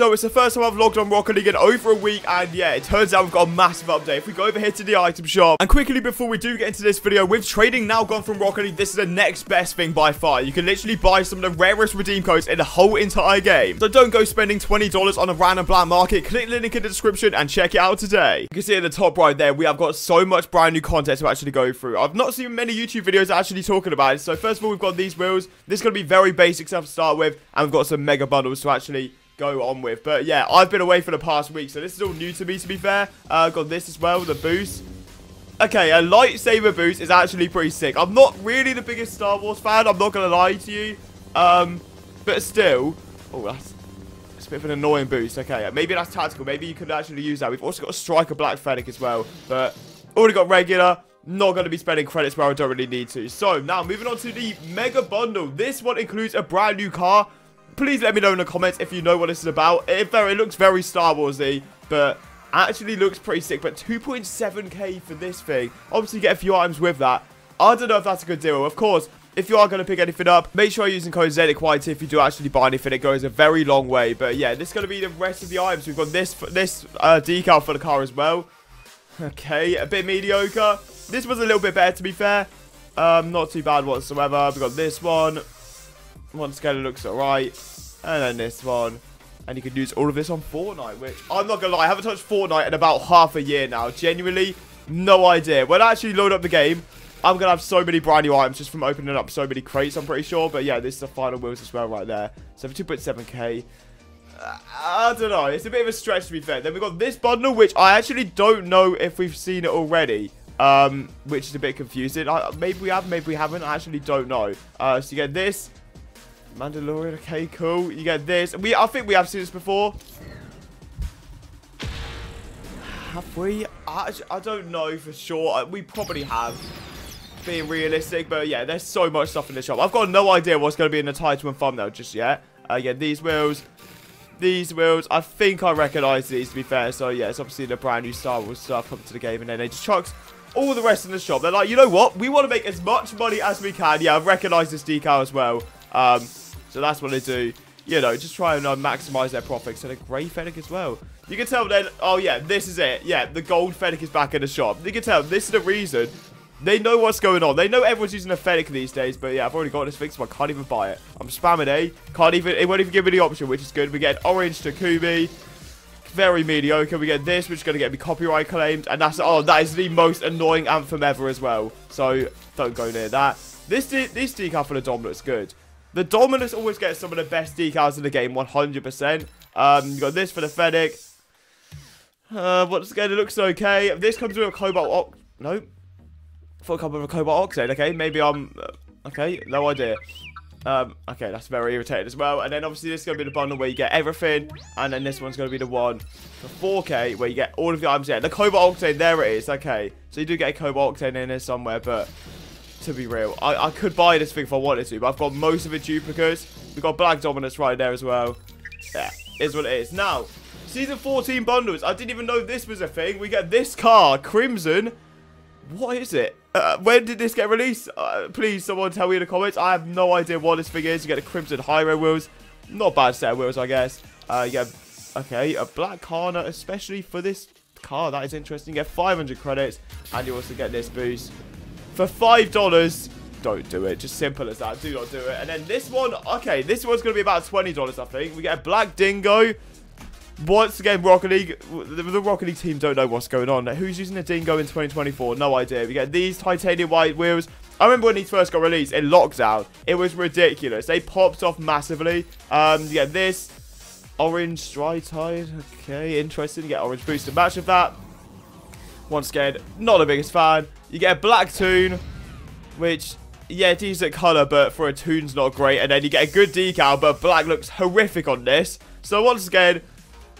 So it's the first time I've logged on Rocket League in over a week, and yeah, it turns out we've got a massive update. If we go over here to the item shop, and quickly before we do get into this video, with trading now gone from Rocket League, this is the next best thing by far. You can literally buy some of the rarest redeem codes in the whole entire game. So don't go spending $20 on a random black market. Click the link in the description and check it out today. You can see at the top right there, we have got so much brand new content to actually go through. I've not seen many YouTube videos actually talking about it. So first of all, we've got these wheels. This is going to be very basic stuff to start with, and we've got some mega bundles to actually go on with. But yeah, I've been away for the past week, so this is all new to me, to be fair. Uh, got this as well, the boost. Okay, a lightsaber boost is actually pretty sick. I'm not really the biggest Star Wars fan, I'm not going to lie to you. Um, but still... Oh, that's, that's a bit of an annoying boost. Okay, maybe that's tactical. Maybe you could actually use that. We've also got a Striker Black Fennec as well. But already got regular. Not going to be spending credits where I don't really need to. So, now moving on to the Mega Bundle. This one includes a brand new car please let me know in the comments if you know what this is about. It, it looks very Star Warsy, but actually looks pretty sick. But 2.7k for this thing. Obviously, get a few items with that. I don't know if that's a good deal. Of course, if you are going to pick anything up, make sure you're using code ZENICYT if you do actually buy anything. It goes a very long way. But yeah, this is going to be the rest of the items. We've got this this uh, decal for the car as well. Okay, a bit mediocre. This was a little bit better, to be fair. Um, not too bad whatsoever. We've got this one. Again, it looks alright. And then this one. And you can use all of this on Fortnite, which I'm not going to lie, I haven't touched Fortnite in about half a year now. Genuinely, no idea. When I actually load up the game, I'm going to have so many brand new items just from opening up so many crates, I'm pretty sure. But yeah, this is the final wheels as well right there. So for 2.7k, uh, don't know. It's a bit of a stretch to be fair. Then we've got this bundle, which I actually don't know if we've seen it already. Um, which is a bit confusing. I, maybe we have, maybe we haven't. I actually don't know. Uh, so you get this. Mandalorian, okay, cool. You get this. We, I think we have seen this before. Have we? I, I don't know for sure. Uh, we probably have. Being realistic, but yeah, there's so much stuff in the shop. I've got no idea what's going to be in the title and thumbnail just yet. Uh, yeah, these wheels, these wheels, I think I recognise these to be fair. So yeah, it's obviously the brand new Star Wars stuff coming to the game, and then they just chucks all the rest in the shop. They're like, you know what? We want to make as much money as we can. Yeah, I've recognised this decal as well. Um, so that's what they do. You know, just try and uh, maximize their profits. And a grey Fennec as well. You can tell then, oh yeah, this is it. Yeah, the gold Fennec is back in the shop. You can tell this is the reason. They know what's going on. They know everyone's using a Fennec these days, but yeah, I've already got this fixed, so I can't even buy it. I'm spamming A. Can't even, it won't even give me the option, which is good. We get orange Takumi. Very mediocre. We get this, which is going to get me copyright claimed. And that's, oh, that is the most annoying anthem ever as well. So, don't go near that. This, this decal for Dom looks good. The Dominus always gets some of the best decals in the game, 100%. Um, you got this for the Fennec. Uh, once again, it looks okay. This comes with a Cobalt. I thought it comes with a Cobalt Oxide. Okay, maybe I'm... Uh, okay, no idea. Um, okay, that's very irritating as well. And then obviously this is going to be the bundle where you get everything. And then this one's going to be the one for 4K where you get all of the items. Yeah, the Cobalt Octane, there it is. Okay, so you do get a Cobalt Octane in there somewhere, but to be real. I, I could buy this thing if I wanted to, but I've got most of the duplicates. We've got Black Dominus right there as well. Yeah, is what it is. Now, Season 14 bundles. I didn't even know this was a thing. We get this car, Crimson. What is it? Uh, when did this get released? Uh, please, someone tell me in the comments. I have no idea what this thing is. You get the Crimson High wheels. Not bad set of wheels, I guess. Uh, you get, okay, a black car, especially for this car. That is interesting. You get 500 credits, and you also get this boost for $5, don't do it. Just simple as that. Do not do it. And then this one, okay, this one's going to be about $20, I think. We get a Black Dingo. Once again, Rocket League, the Rocket League team don't know what's going on. Who's using a Dingo in 2024? No idea. We get these titanium white wheels. I remember when these first got released in lockdown. It was ridiculous. They popped off massively. Um, you get this. Orange Strytide. Okay, interesting. Get orange boost to match with that. Once again, not the biggest fan. You get a black toon, which, yeah, decent colour, but for a toon's not great. And then you get a good decal, but black looks horrific on this. So once again,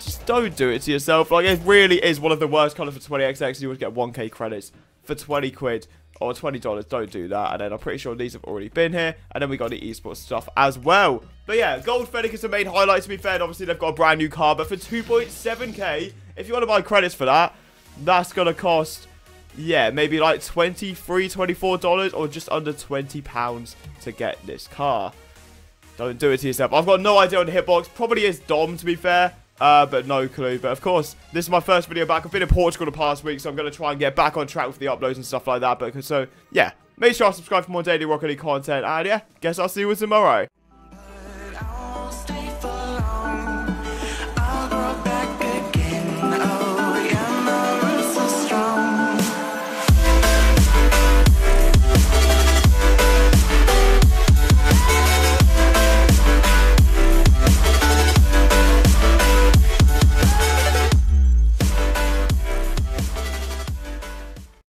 just don't do it to yourself. Like, it really is one of the worst colours for 20XX. You would get 1k credits for 20 quid or $20. Don't do that. And then I'm pretty sure these have already been here. And then we got the esports stuff as well. But yeah, Gold Fennec is the main highlight to be fair. And obviously, they've got a brand new car. But for 2.7k, if you want to buy credits for that, that's going to cost yeah, maybe like $23, $24 or just under £20 to get this car. Don't do it to yourself. I've got no idea on the hitbox. Probably is Dom, to be fair. Uh, but no clue. But of course, this is my first video back. I've been in Portugal the past week, so I'm going to try and get back on track with the uploads and stuff like that. But so, yeah, make sure to subscribe for more daily Rocket League content. And yeah, guess I'll see you tomorrow.